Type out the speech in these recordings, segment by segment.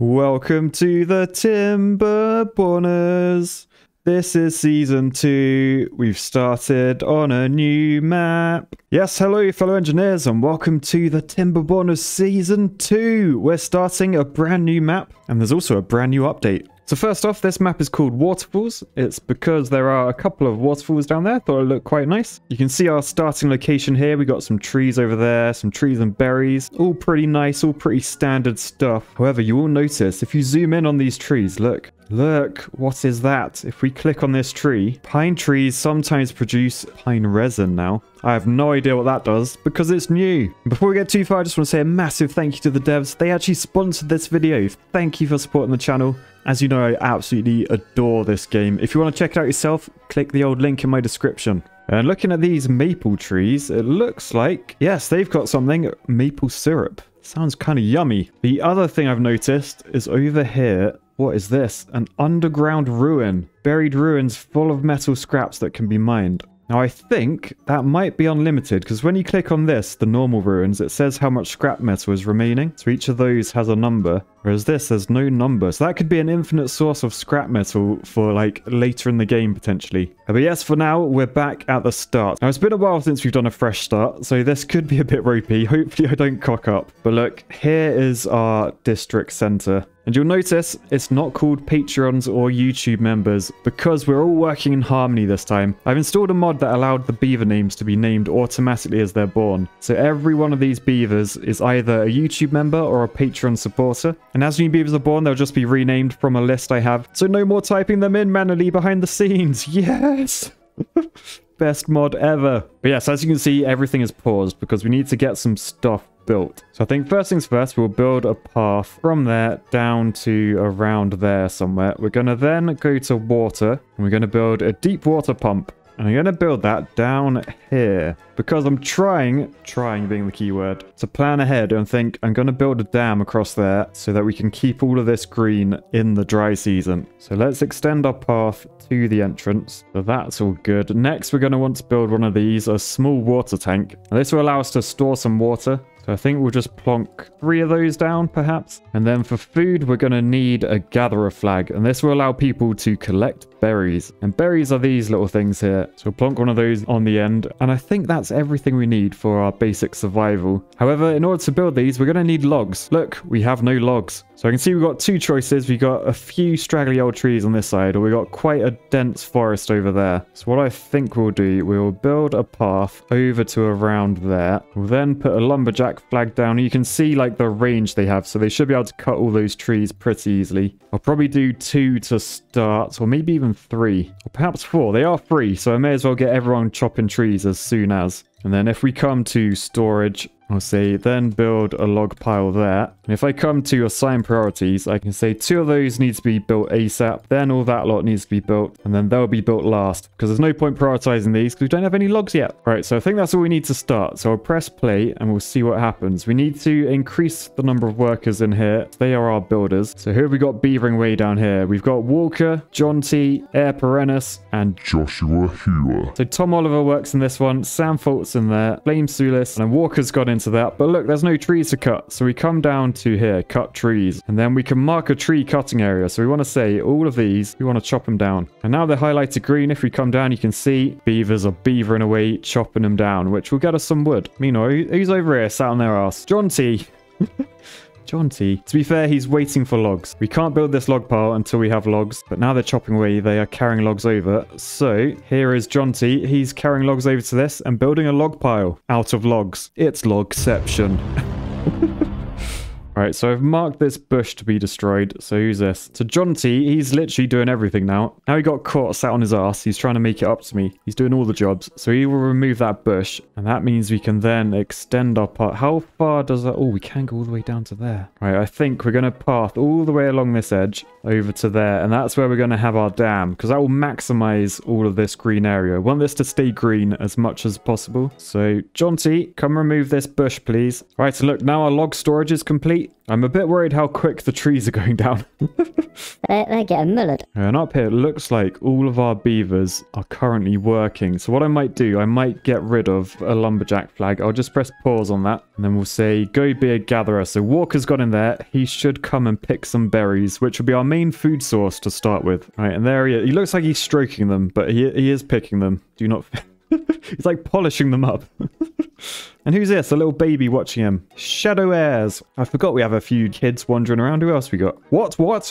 Welcome to the Timberborners. This is season two. We've started on a new map. Yes, hello, fellow engineers, and welcome to the Timberborners season two. We're starting a brand new map, and there's also a brand new update. So first off, this map is called Waterfalls. It's because there are a couple of waterfalls down there. Thought it looked quite nice. You can see our starting location here. We got some trees over there, some trees and berries. All pretty nice, all pretty standard stuff. However, you will notice if you zoom in on these trees, look, Look, what is that? If we click on this tree, pine trees sometimes produce pine resin now. I have no idea what that does because it's new. Before we get too far, I just want to say a massive thank you to the devs. They actually sponsored this video. Thank you for supporting the channel. As you know, I absolutely adore this game. If you want to check it out yourself, click the old link in my description. And looking at these maple trees, it looks like, yes, they've got something, maple syrup. Sounds kind of yummy. The other thing I've noticed is over here, what is this? An underground ruin. Buried ruins full of metal scraps that can be mined. Now I think that might be unlimited because when you click on this, the normal ruins, it says how much scrap metal is remaining. So each of those has a number. Whereas this, there's no number. So that could be an infinite source of scrap metal for like later in the game potentially. Uh, but yes, for now, we're back at the start. Now it's been a while since we've done a fresh start. So this could be a bit ropey. Hopefully I don't cock up. But look, here is our district center. And you'll notice it's not called Patreons or YouTube members because we're all working in harmony this time. I've installed a mod that allowed the beaver names to be named automatically as they're born. So every one of these beavers is either a YouTube member or a Patreon supporter. And as new beavers are born, they'll just be renamed from a list I have. So no more typing them in manually behind the scenes. Yes! Best mod ever. But yes, as you can see, everything is paused because we need to get some stuff built. So I think first things first, we'll build a path from there down to around there somewhere. We're going to then go to water and we're going to build a deep water pump. And I'm going to build that down here because I'm trying, trying being the key word, to plan ahead and think I'm going to build a dam across there so that we can keep all of this green in the dry season. So let's extend our path to the entrance. So that's all good. Next, we're going to want to build one of these, a small water tank. And this will allow us to store some water so I think we'll just plonk three of those down, perhaps. And then for food, we're going to need a gatherer flag. And this will allow people to collect berries. And berries are these little things here. So we'll plonk one of those on the end. And I think that's everything we need for our basic survival. However, in order to build these, we're going to need logs. Look, we have no logs. So I can see we've got two choices. We've got a few straggly old trees on this side, or we've got quite a dense forest over there. So what I think we'll do, we'll build a path over to around there. We'll then put a lumberjack flag down. You can see like the range they have, so they should be able to cut all those trees pretty easily. I'll probably do two to start, or maybe even three, or perhaps four. They are free, so I may as well get everyone chopping trees as soon as. And then if we come to storage, I'll say then build a log pile there. And if I come to assign priorities, I can say two of those need to be built ASAP, then all that lot needs to be built, and then they'll be built last. Because there's no point prioritizing these because we don't have any logs yet. Right, so I think that's all we need to start. So I'll press play and we'll see what happens. We need to increase the number of workers in here. They are our builders. So who have we got beavering way down here? We've got Walker, John T, Air Perennis, and Joshua Hewer. So Tom Oliver works in this one, Sam Fultz in there, Flame Sulis, and Walker's got into that. But look, there's no trees to cut. So we come down to here, cut trees. And then we can mark a tree cutting area. So we want to say all of these, we want to chop them down. And now they're highlighted green. If we come down, you can see beavers are beavering away, chopping them down, which will get us some wood. Meanwhile, who's over here sat on their ass? John T. John T. To be fair, he's waiting for logs. We can't build this log pile until we have logs, but now they're chopping away, they are carrying logs over. So here is John T. He's carrying logs over to this and building a log pile out of logs. It's logception. Alright, so I've marked this bush to be destroyed. So who's this? So John T, he's literally doing everything now. Now he got caught sat on his ass. He's trying to make it up to me. He's doing all the jobs. So he will remove that bush. And that means we can then extend our path. How far does that... Oh, we can go all the way down to there. Right, I think we're going to path all the way along this edge over to there. And that's where we're going to have our dam. Because that will maximize all of this green area. I want this to stay green as much as possible. So John T, come remove this bush, please. Right, so look, now our log storage is complete. I'm a bit worried how quick the trees are going down. They're, they're getting mullered. and up here, it looks like all of our beavers are currently working. So what I might do, I might get rid of a lumberjack flag. I'll just press pause on that. And then we'll say, go be a gatherer. So Walker's got in there. He should come and pick some berries, which will be our main food source to start with. Right, and there he is. He looks like he's stroking them, but he, he is picking them. Do not... he's like polishing them up. And who's this? A little baby watching him. Shadow Airs. I forgot we have a few kids wandering around. Who else we got? What? What?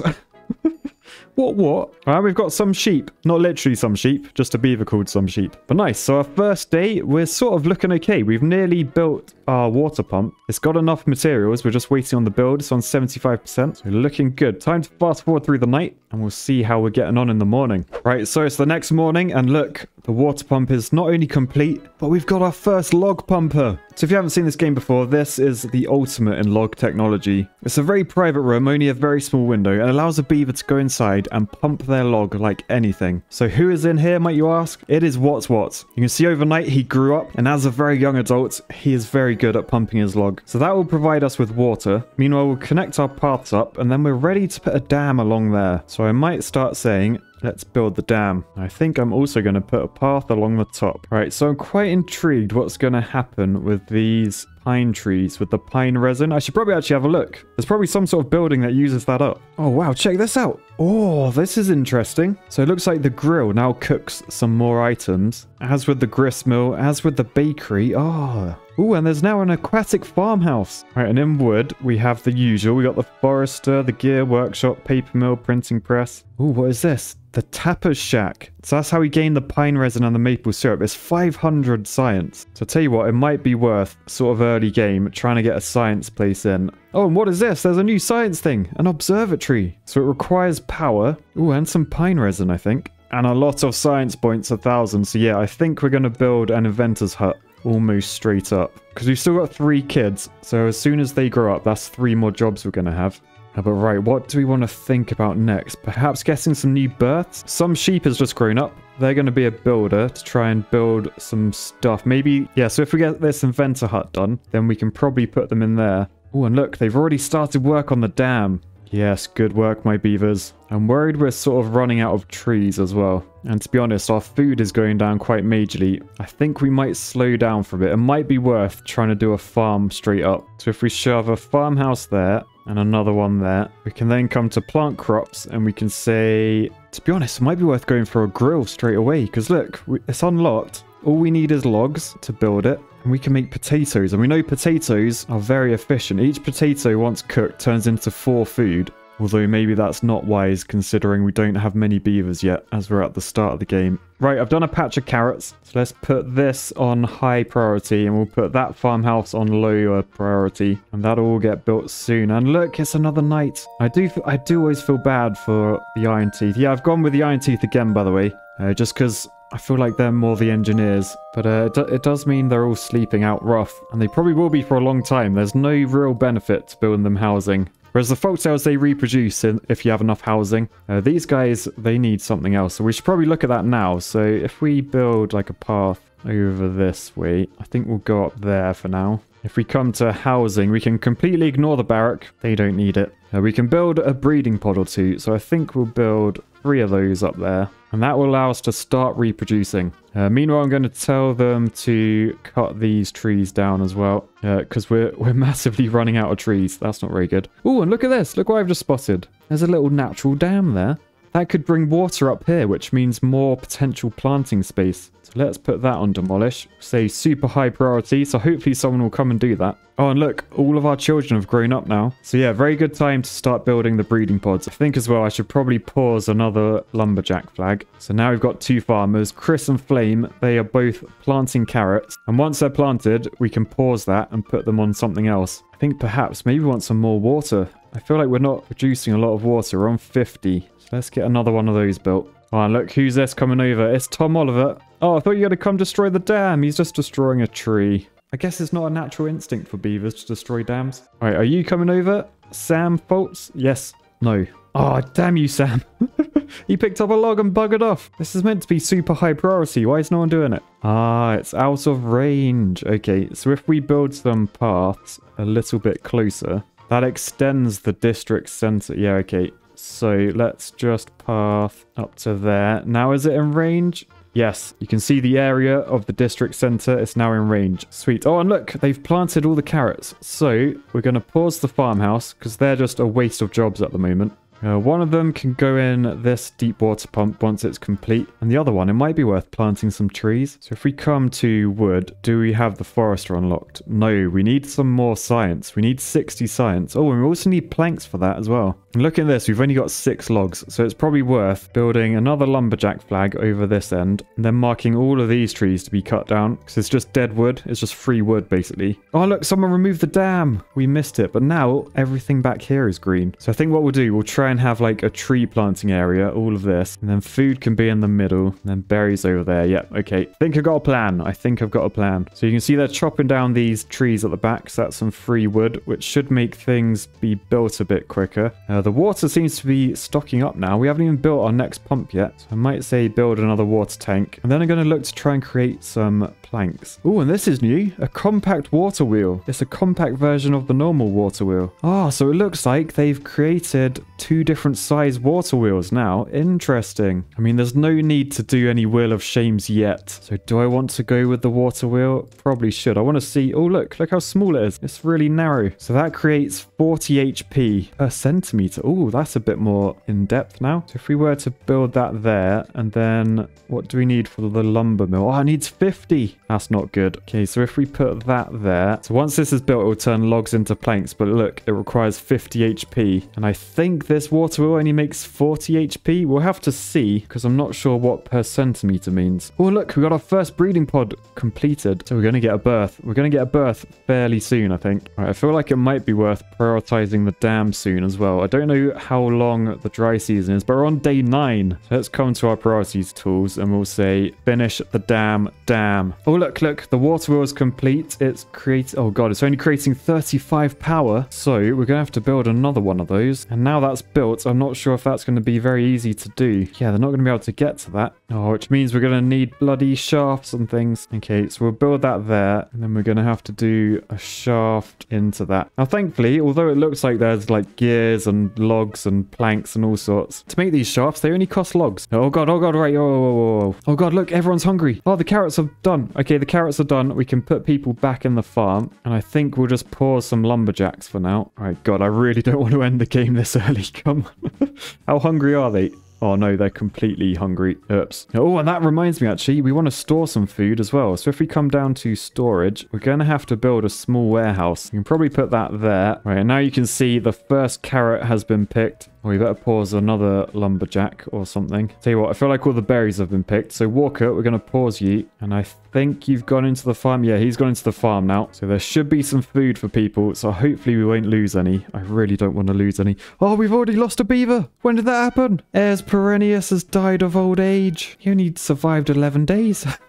what? What? All right, we've got some sheep. Not literally some sheep, just a beaver called some sheep. But nice. So our first day, we're sort of looking okay. We've nearly built our water pump. It's got enough materials. We're just waiting on the build. It's on 75%. So looking good. Time to fast forward through the night and we'll see how we're getting on in the morning. Right, so it's the next morning and look, the water pump is not only complete, but we've got our first log pumper. So if you haven't seen this game before, this is the ultimate in log technology. It's a very private room, only a very small window, and allows a beaver to go inside and pump their log like anything. So who is in here, might you ask? It is Watts Watts. You can see overnight he grew up, and as a very young adult, he is very good at pumping his log. So that will provide us with water. Meanwhile, we'll connect our paths up, and then we're ready to put a dam along there. So I might start saying, Let's build the dam. I think I'm also going to put a path along the top. Right, so I'm quite intrigued what's going to happen with these pine trees, with the pine resin. I should probably actually have a look. There's probably some sort of building that uses that up. Oh, wow, check this out. Oh, this is interesting. So it looks like the grill now cooks some more items. As with the grist mill, as with the bakery. Oh, Ooh, and there's now an aquatic farmhouse. Right, and in wood, we have the usual. We got the forester, the gear workshop, paper mill, printing press. Ooh, what is this? The Tapper's Shack. So that's how we gain the pine resin and the maple syrup. It's 500 science. So I'll tell you what, it might be worth, sort of early game, trying to get a science place in. Oh, and what is this? There's a new science thing. An observatory. So it requires power. Ooh, and some pine resin, I think. And a lot of science points, a thousand. So yeah, I think we're going to build an inventor's hut almost straight up. Because we've still got three kids. So as soon as they grow up, that's three more jobs we're going to have. Uh, but right, what do we want to think about next? Perhaps getting some new births? Some sheep has just grown up. They're going to be a builder to try and build some stuff. Maybe, yeah, so if we get this inventor hut done, then we can probably put them in there. Oh, and look, they've already started work on the dam. Yes, good work, my beavers. I'm worried we're sort of running out of trees as well. And to be honest, our food is going down quite majorly. I think we might slow down for a bit. It might be worth trying to do a farm straight up. So if we shove a farmhouse there and another one there, we can then come to plant crops and we can say... To be honest, it might be worth going for a grill straight away. Because look, it's unlocked. All we need is logs to build it. And we can make potatoes. And we know potatoes are very efficient. Each potato, once cooked, turns into four food. Although maybe that's not wise considering we don't have many beavers yet as we're at the start of the game. Right, I've done a patch of carrots. So let's put this on high priority and we'll put that farmhouse on lower priority. And that'll all get built soon. And look, it's another night. I do I do always feel bad for the Iron Teeth. Yeah, I've gone with the Iron Teeth again, by the way. Uh, just because I feel like they're more the engineers, but uh, it, it, does mean they're all sleeping out rough, and they probably will be for a long time. There's no real benefit to building them housing. Whereas the Folktails, they reproduce in, if you have enough housing. Uh, these guys, they need something else, so we should probably look at that now. So if we build like a path over this way, I think we'll go up there for now. If we come to housing, we can completely ignore the barrack. They don't need it. Uh, we can build a breeding pod or two, so I think we'll build three of those up there. And that will allow us to start reproducing. Uh, meanwhile, I'm going to tell them to cut these trees down as well. Because uh, we're, we're massively running out of trees. That's not very good. Oh, and look at this. Look what I've just spotted. There's a little natural dam there. That could bring water up here, which means more potential planting space. So let's put that on demolish. Say super high priority, so hopefully someone will come and do that. Oh, and look, all of our children have grown up now. So yeah, very good time to start building the breeding pods. I think as well, I should probably pause another lumberjack flag. So now we've got two farmers, Chris and Flame. They are both planting carrots. And once they're planted, we can pause that and put them on something else. I think perhaps maybe we want some more water. I feel like we're not producing a lot of water. We're on 50. Let's get another one of those built. Oh, look, who's this coming over? It's Tom Oliver. Oh, I thought you were going to come destroy the dam. He's just destroying a tree. I guess it's not a natural instinct for beavers to destroy dams. All right, are you coming over? Sam Faults? Yes. No. Oh, damn you, Sam. he picked up a log and buggered off. This is meant to be super high priority. Why is no one doing it? Ah, it's out of range. Okay, so if we build some paths a little bit closer, That extends the district center. Yeah, okay. So let's just path up to there. Now is it in range? Yes, you can see the area of the district center. It's now in range. Sweet. Oh, and look, they've planted all the carrots. So we're going to pause the farmhouse because they're just a waste of jobs at the moment. Uh, one of them can go in this deep water pump once it's complete, and the other one, it might be worth planting some trees. So if we come to wood, do we have the forester unlocked? No, we need some more science. We need 60 science. Oh, and we also need planks for that as well. And look at this, we've only got six logs, so it's probably worth building another lumberjack flag over this end, and then marking all of these trees to be cut down, because it's just dead wood. It's just free wood, basically. Oh, look, someone removed the dam. We missed it, but now everything back here is green. So I think what we'll do, we'll try and have like a tree planting area, all of this, and then food can be in the middle, then berries over there. Yep, okay. I think I've got a plan. I think I've got a plan. So you can see they're chopping down these trees at the back, so that's some free wood, which should make things be built a bit quicker. Uh, the water seems to be stocking up now. We haven't even built our next pump yet. So I might say build another water tank, and then I'm going to look to try and create some planks. Oh, and this is new. A compact water wheel. It's a compact version of the normal water wheel. Oh, so it looks like they've created two different size water wheels now. Interesting. I mean, there's no need to do any Wheel of Shames yet. So do I want to go with the water wheel? Probably should. I want to see... Oh, look. Look how small it is. It's really narrow. So that creates 40 HP per centimeter. Oh, that's a bit more in depth now. So if we were to build that there, and then what do we need for the lumber mill? Oh, it needs 50. That's not good. Okay, so if we put that there. So once this is built, it will turn logs into planks. But look, it requires 50 HP. And I think this water wheel only makes 40 HP. We'll have to see because I'm not sure what per centimeter means. Oh, look, we got our first breeding pod completed. So we're going to get a birth. We're going to get a birth fairly soon, I think. I feel like it might be worth prioritizing the dam soon as well. I don't know how long the dry season is, but we're on day nine. So let's come to our priorities tools and we'll say finish the dam, dam. Oh, look, look, the water wheel is complete. It's created, oh God, it's only creating 35 power. So we're going to have to build another one of those. And now that's built, I'm not sure if that's going to be very easy to do. Yeah, they're not going to be able to get to that. Oh, which means we're going to need bloody shafts and things. Okay, so we'll build that there. And then we're going to have to do a shaft into that. Now, thankfully, although it looks like there's like gears and logs and planks and all sorts, to make these shafts, they only cost logs. Oh God, oh God, right. Oh, oh, oh, oh God, look, everyone's hungry. Oh, the carrots are done. Okay, the carrots are done. We can put people back in the farm. And I think we'll just pause some lumberjacks for now. All right, God, I really don't want to end the game this early. Come on. How hungry are they? Oh no, they're completely hungry. Oops. Oh, and that reminds me actually, we want to store some food as well. So if we come down to storage, we're going to have to build a small warehouse. You can probably put that there. Right, now you can see the first carrot has been picked. We better pause another lumberjack or something. Tell you what, I feel like all the berries have been picked. So Walker, we're going to pause you. And I think you've gone into the farm. Yeah, he's gone into the farm now. So there should be some food for people. So hopefully we won't lose any. I really don't want to lose any. Oh, we've already lost a beaver. When did that happen? Ayers Perennius has died of old age. He only survived 11 days.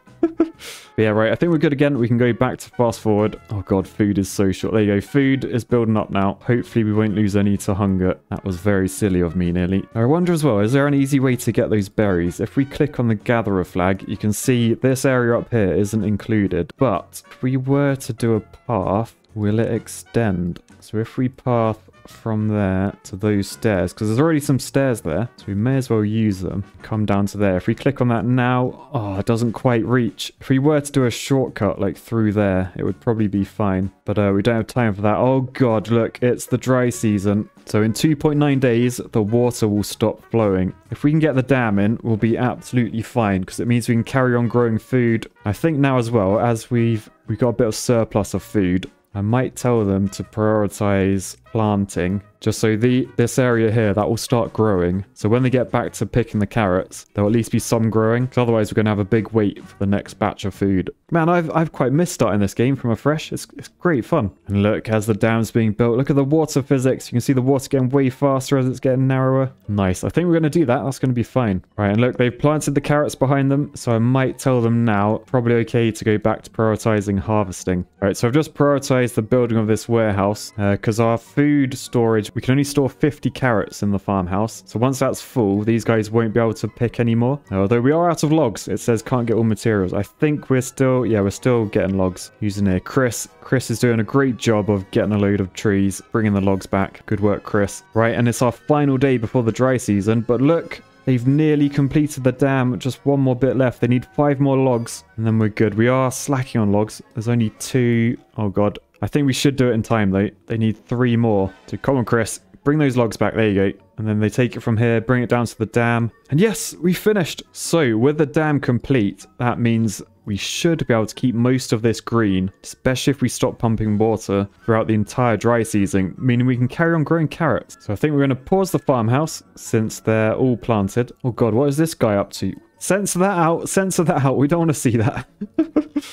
yeah, right. I think we're good again. We can go back to fast forward. Oh god, food is so short. There you go. Food is building up now. Hopefully we won't lose any to hunger. That was very silly of me nearly. I wonder as well, is there an easy way to get those berries? If we click on the gatherer flag, you can see this area up here isn't included. But if we were to do a path, will it extend? So if we path from there to those stairs because there's already some stairs there so we may as well use them. Come down to there. If we click on that now oh it doesn't quite reach. If we were to do a shortcut like through there it would probably be fine but uh, we don't have time for that. Oh god look it's the dry season. So in 2.9 days the water will stop flowing. If we can get the dam in we'll be absolutely fine because it means we can carry on growing food. I think now as well as we've we've got a bit of surplus of food I might tell them to prioritize planting just so the this area here that will start growing. So when they get back to picking the carrots there'll at least be some growing. Because otherwise we're going to have a big wait for the next batch of food. Man i've i've quite missed starting this game from a fresh it's, it's great fun. And look as the dam's being built look at the water physics. You can see the water getting way faster as it's getting narrower. Nice. I think we're going to do that. That's going to be fine. Right and look they've planted the carrots behind them so i might tell them now probably okay to go back to prioritizing harvesting. All right so i've just prioritized the building of this warehouse because uh, our food storage. We can only store 50 carrots in the farmhouse. So once that's full, these guys won't be able to pick anymore. Although we are out of logs. It says can't get all materials. I think we're still, yeah, we're still getting logs using here. Chris, Chris is doing a great job of getting a load of trees, bringing the logs back. Good work, Chris. Right, and it's our final day before the dry season. But look, They've nearly completed the dam. Just one more bit left. They need five more logs and then we're good. We are slacking on logs. There's only two. Oh, God. I think we should do it in time, though. They need three more. So come on, Chris. Bring those logs back. There you go. And then they take it from here, bring it down to the dam. And yes, we finished. So with the dam complete, that means we should be able to keep most of this green, especially if we stop pumping water throughout the entire dry season, meaning we can carry on growing carrots. So I think we're going to pause the farmhouse since they're all planted. Oh god, what is this guy up to? Censor that out, censor that out. We don't want to see that.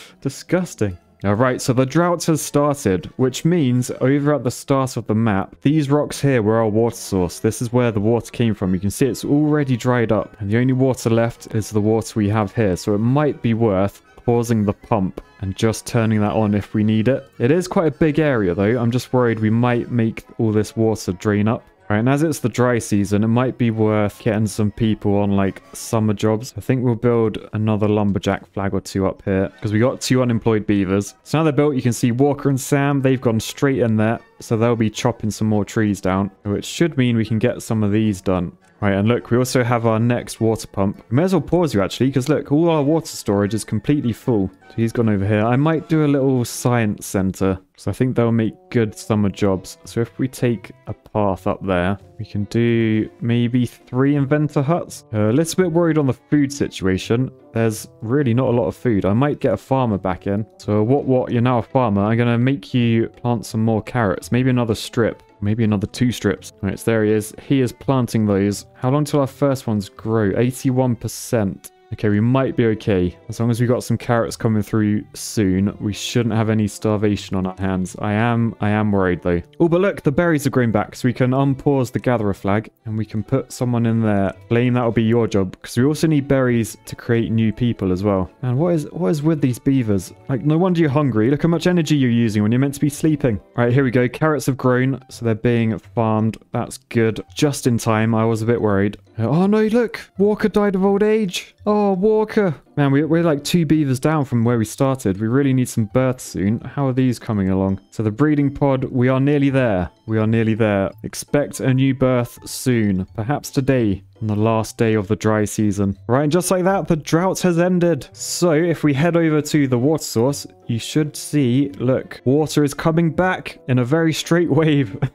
Disgusting. Alright, so the drought has started, which means over at the start of the map, these rocks here were our water source. This is where the water came from. You can see it's already dried up, and the only water left is the water we have here. So it might be worth pausing the pump and just turning that on if we need it. It is quite a big area though. I'm just worried we might make all this water drain up. Right, and as it's the dry season, it might be worth getting some people on like summer jobs. I think we'll build another lumberjack flag or two up here because we got two unemployed beavers. So now they're built, you can see Walker and Sam, they've gone straight in there. So they'll be chopping some more trees down, which should mean we can get some of these done. Right, and look, we also have our next water pump. We may as well pause you actually, because look, all our water storage is completely full. He's gone over here. I might do a little science center, so I think they'll make good summer jobs. So if we take a path up there, we can do maybe three inventor huts. A little bit worried on the food situation. There's really not a lot of food. I might get a farmer back in. So what, what, you're now a farmer. I'm going to make you plant some more carrots, maybe another strip. Maybe another two strips. All right, so there he is. He is planting those. How long till our first ones grow? 81%. Okay, we might be okay. As long as we got some carrots coming through soon, we shouldn't have any starvation on our hands. I am I am worried though. Oh, but look, the berries are growing back, so we can unpause the gatherer flag and we can put someone in there. Blame that'll be your job, because we also need berries to create new people as well. And what is what is with these beavers? Like, no wonder you're hungry. Look how much energy you're using when you're meant to be sleeping. All right, here we go. Carrots have grown, so they're being farmed. That's good. Just in time. I was a bit worried. Oh no, look! Walker died of old age. Oh, Walker. Man, we, we're like two beavers down from where we started. We really need some births soon. How are these coming along? So the breeding pod, we are nearly there. We are nearly there. Expect a new birth soon. Perhaps today, on the last day of the dry season. Right, and just like that, the drought has ended. So if we head over to the water source, you should see, look, water is coming back in a very straight wave.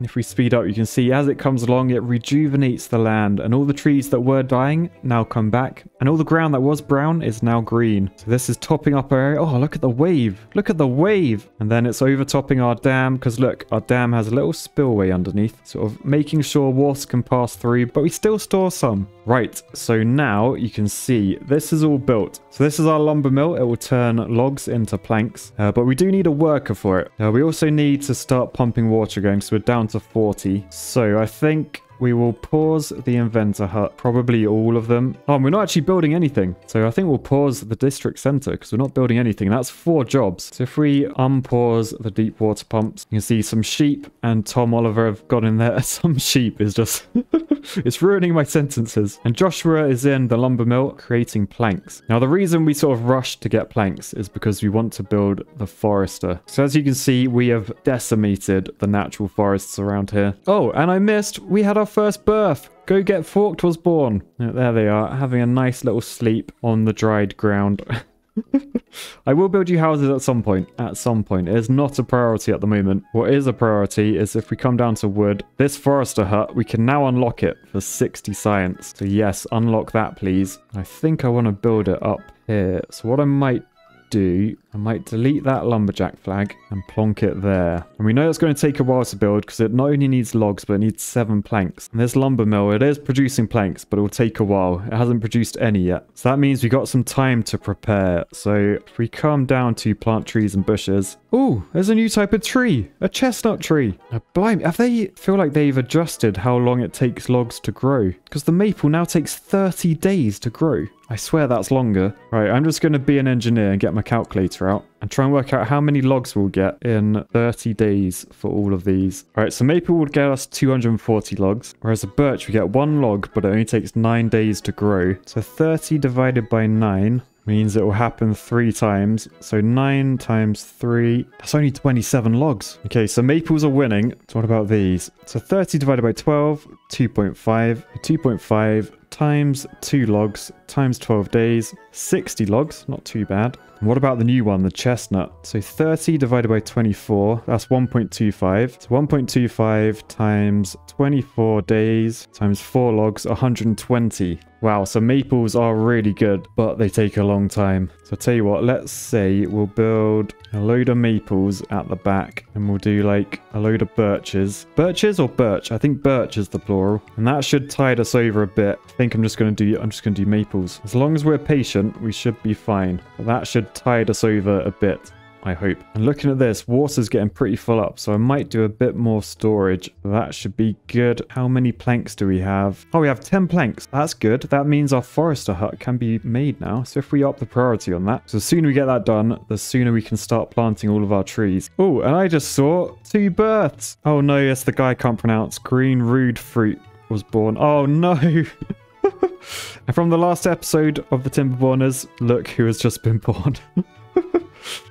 If we speed up, you can see as it comes along, it rejuvenates the land and all the trees that were dying now come back and all the ground that was brown is now green. So this is topping up our area. Oh, look at the wave. Look at the wave. And then it's overtopping our dam because look, our dam has a little spillway underneath, sort of making sure water can pass through, but we still store some. Right, so now you can see this is all built. So this is our lumber mill. It will turn logs into planks, uh, but we do need a worker for it. Uh, we also need to start pumping water again, so we're down to 40. So I think we will pause the inventor hut, probably all of them. Oh, we're not actually building anything. So I think we'll pause the district center because we're not building anything. That's four jobs. So if we unpause the deep water pumps, you can see some sheep and Tom Oliver have got in there. Some sheep is just, it's ruining my sentences. And Joshua is in the lumber mill creating planks. Now, the reason we sort of rushed to get planks is because we want to build the forester. So as you can see, we have decimated the natural forests around here. Oh, and I missed, we had our first birth. Go Get Forked was born. There they are, having a nice little sleep on the dried ground. I will build you houses at some point. At some point. It is not a priority at the moment. What is a priority is if we come down to wood, this forester hut, we can now unlock it for 60 science. So yes, unlock that please. I think I want to build it up here. So what I might do, I might delete that lumberjack flag and plonk it there. And we know it's going to take a while to build because it not only needs logs, but it needs seven planks. And this lumber mill, it is producing planks, but it will take a while. It hasn't produced any yet. So that means we got some time to prepare. So if we come down to plant trees and bushes, oh, there's a new type of tree, a chestnut tree. Oh, blimey, have they feel like they've adjusted how long it takes logs to grow? Because the maple now takes 30 days to grow. I swear that's longer. Right, I'm just going to be an engineer and get my calculator out and try and work out how many logs we'll get in 30 days for all of these. All right, so maple would get us 240 logs, whereas a birch we get one log, but it only takes nine days to grow. So 30 divided by nine means it will happen three times. So 9 times 3, that's only 27 logs. Okay, so maples are winning. So what about these? So 30 divided by 12, 2.5. 2.5 times 2 logs times 12 days, 60 logs, not too bad. And what about the new one, the chestnut? So 30 divided by 24, that's 1.25. So 1.25 times 24 days times 4 logs, 120. Wow, so maples are really good, but they take a long time. So I'll tell you what, let's say we'll build a load of maples at the back and we'll do like a load of birches. Birches or birch? I think birch is the plural. And that should tide us over a bit. I think I'm just going to do, I'm just going to do maples. As long as we're patient, we should be fine. But that should tide us over a bit. I hope. And looking at this, water's getting pretty full up, so I might do a bit more storage. That should be good. How many planks do we have? Oh, we have 10 planks. That's good. That means our forester hut can be made now. So if we up the priority on that, so the sooner we get that done, the sooner we can start planting all of our trees. Oh, and I just saw two births. Oh no, yes, the guy can't pronounce. Green rude fruit was born. Oh no. and from the last episode of the Timberborners, look who has just been born.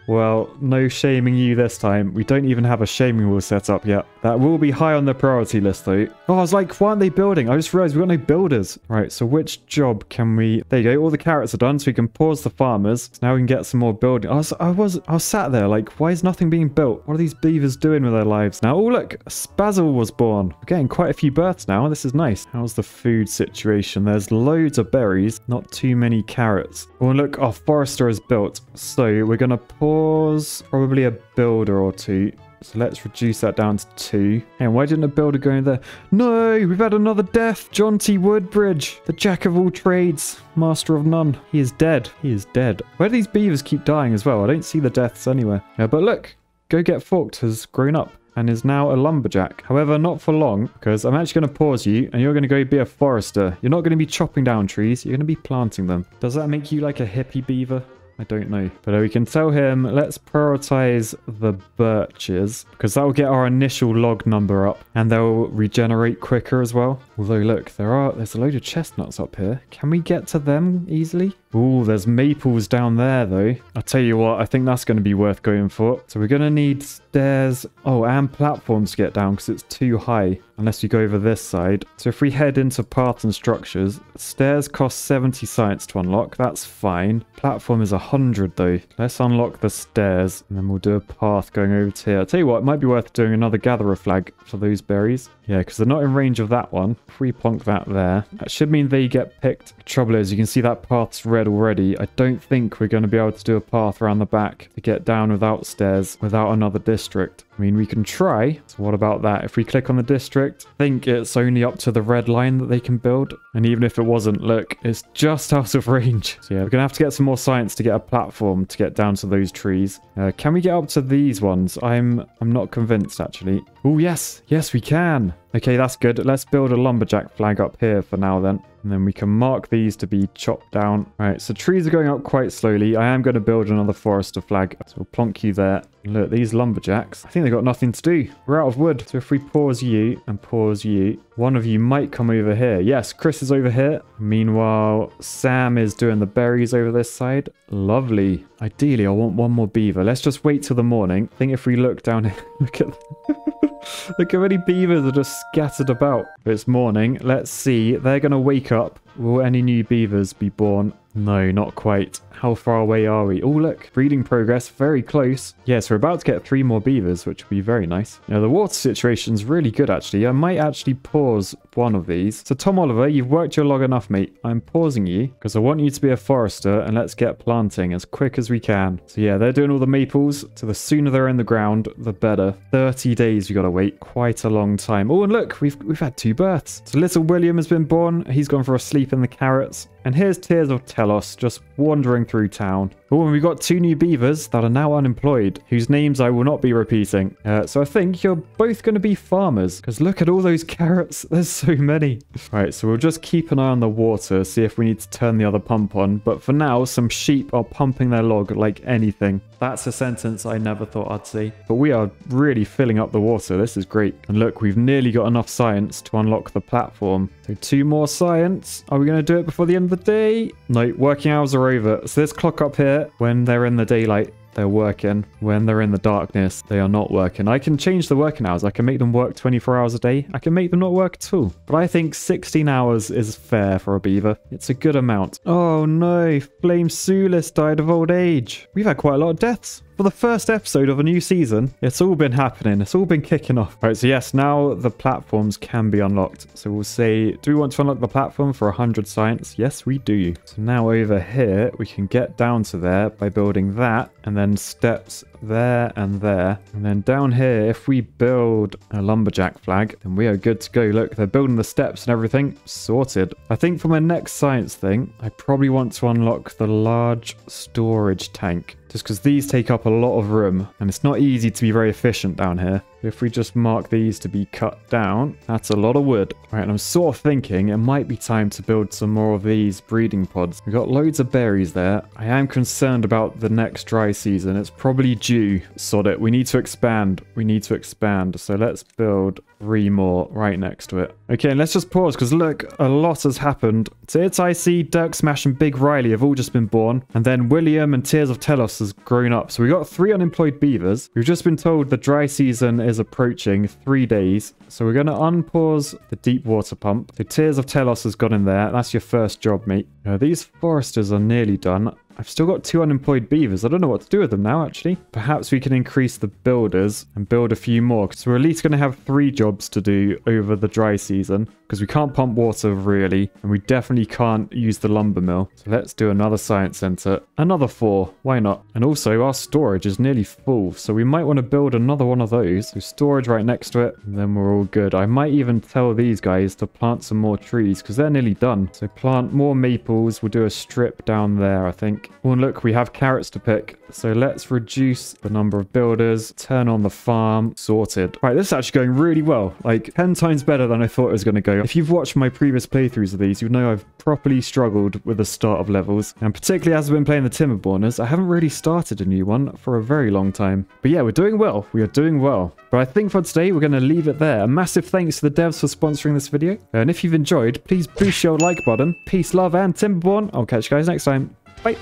Well, no shaming you this time. We don't even have a shaming wheel set up yet. That will be high on the priority list though. Oh, I was like, why aren't they building? I just realized we've got no builders. Right, so which job can we... There you go, all the carrots are done, so we can pause the farmers. So now we can get some more building. I was, I was, I was sat there like, why is nothing being built? What are these beavers doing with their lives now? Oh, look, Spazzle was born. We're getting quite a few births now. This is nice. How's the food situation? There's loads of berries, not too many carrots. Oh, look, our forester is built. So we're going to pause was probably a builder or two. So let's reduce that down to two. And why didn't a builder go in there? No, we've had another death. John T. Woodbridge, the jack of all trades, master of none. He is dead. He is dead. Where do these beavers keep dying as well? I don't see the deaths anywhere. Yeah, but look, Go Get Forked has grown up and is now a lumberjack. However, not for long, because I'm actually going to pause you, and you're going to go be a forester. You're not going to be chopping down trees, you're going to be planting them. Does that make you like a hippie beaver? I don't know. But we can tell him, let's prioritize the birches because that will get our initial log number up and they'll regenerate quicker as well. Although look, there are there's a load of chestnuts up here. Can we get to them easily? Ooh, there's maples down there though. I'll tell you what, I think that's going to be worth going for. So we're going to need stairs. Oh, and platforms to get down because it's too high unless we go over this side. So if we head into paths and structures, stairs cost 70 science to unlock. That's fine. Platform is 100 though. Let's unlock the stairs and then we'll do a path going over to here. I'll tell you what, it might be worth doing another gatherer flag for those berries. Yeah, because they're not in range of that one. Plonk that there, that should mean they get picked. Trouble is, you can see that path's red already. I don't think we're going to be able to do a path around the back to get down without stairs, without another district. I mean, we can try. So what about that? If we click on the district, I think it's only up to the red line that they can build. And even if it wasn't, look, it's just out of range. So yeah, we're going to have to get some more science to get a platform to get down to those trees. Uh, can we get up to these ones? I'm I'm not convinced, actually. Oh, yes. Yes, we can. Okay, that's good. Let's build a lumberjack flag up here for now then. And then we can mark these to be chopped down. All right, so trees are going up quite slowly. I am going to build another forester flag. So we'll plonk you there. Look, these lumberjacks, I think they've got nothing to do. We're out of wood. So if we pause you and pause you, one of you might come over here. Yes, Chris is over here. Meanwhile, Sam is doing the berries over this side. Lovely. Ideally, I want one more beaver. Let's just wait till the morning. I think if we look down here, look at... Look how many beavers are just scattered about. It's morning. Let's see. They're going to wake up. Will any new beavers be born? No, not quite. How far away are we? Oh, look. Breeding progress. Very close. Yes, we're about to get three more beavers, which would be very nice. Now, the water situation's really good, actually. I might actually pause one of these. So, Tom Oliver, you've worked your log enough, mate. I'm pausing you because I want you to be a forester and let's get planting as quick as we can. So, yeah, they're doing all the maples. So, the sooner they're in the ground, the better. 30 days we got to wait. Quite a long time. Oh, and look, we've, we've had two births. So, little William has been born. He's gone for a sleep in the carrots. And here's Tears of Telos just wandering through town. Oh, and we've got two new beavers that are now unemployed, whose names I will not be repeating. Uh, so I think you're both going to be farmers, because look at all those carrots. There's so many. Right, so we'll just keep an eye on the water, see if we need to turn the other pump on. But for now, some sheep are pumping their log like anything. That's a sentence I never thought I'd see. But we are really filling up the water. This is great. And look, we've nearly got enough science to unlock the platform. So two more science. Are we going to do it before the end of the day? No, working hours are over. So this clock up here, when they're in the daylight, they're working. When they're in the darkness, they are not working. I can change the working hours. I can make them work 24 hours a day. I can make them not work at all. But I think 16 hours is fair for a beaver. It's a good amount. Oh no, Flame Sulis died of old age. We've had quite a lot of deaths for the first episode of a new season, it's all been happening. It's all been kicking off. All right, so yes, now the platforms can be unlocked. So we'll say, do we want to unlock the platform for 100 science? Yes, we do. So now over here, we can get down to there by building that and then steps there and there. And then down here, if we build a lumberjack flag, then we are good to go. Look, they're building the steps and everything. Sorted. I think for my next science thing, I probably want to unlock the large storage tank just because these take up a lot of room and it's not easy to be very efficient down here. If we just mark these to be cut down, that's a lot of wood. Right, and I'm sort of thinking it might be time to build some more of these breeding pods. We've got loads of berries there. I am concerned about the next dry season. It's probably due. Sod it. We need to expand. We need to expand. So let's build three more right next to it. Okay, and let's just pause because look, a lot has happened. So it's IC, Dirk Smash, and Big Riley have all just been born. And then William and Tears of Telos has grown up. So we got three unemployed beavers. We've just been told the dry season is approaching three days. So we're going to unpause the deep water pump. So Tears of Telos has gone in there. That's your first job, mate. Now, these foresters are nearly done. I've still got two unemployed beavers. I don't know what to do with them now, actually. Perhaps we can increase the builders and build a few more. So we're at least going to have three jobs to do over the dry season because we can't pump water really. And we definitely can't use the lumber mill. So let's do another science center. Another four. Why not? And also our storage is nearly full. So we might want to build another one of those. So storage right next to it. And then we're all good. I might even tell these guys to plant some more trees because they're nearly done. So plant more maples. We'll do a strip down there, I think. And look, we have carrots to pick. So let's reduce the number of builders, turn on the farm, sorted. Right, this is actually going really well. Like 10 times better than I thought it was going to go. If you've watched my previous playthroughs of these, you'll know I've properly struggled with the start of levels. And particularly as I've been playing the Timberborners, I haven't really started a new one for a very long time. But yeah, we're doing well. We are doing well. But I think for today, we're going to leave it there. A massive thanks to the devs for sponsoring this video. And if you've enjoyed, please push your like button. Peace, love, and Timberborn. I'll catch you guys next time. Bye.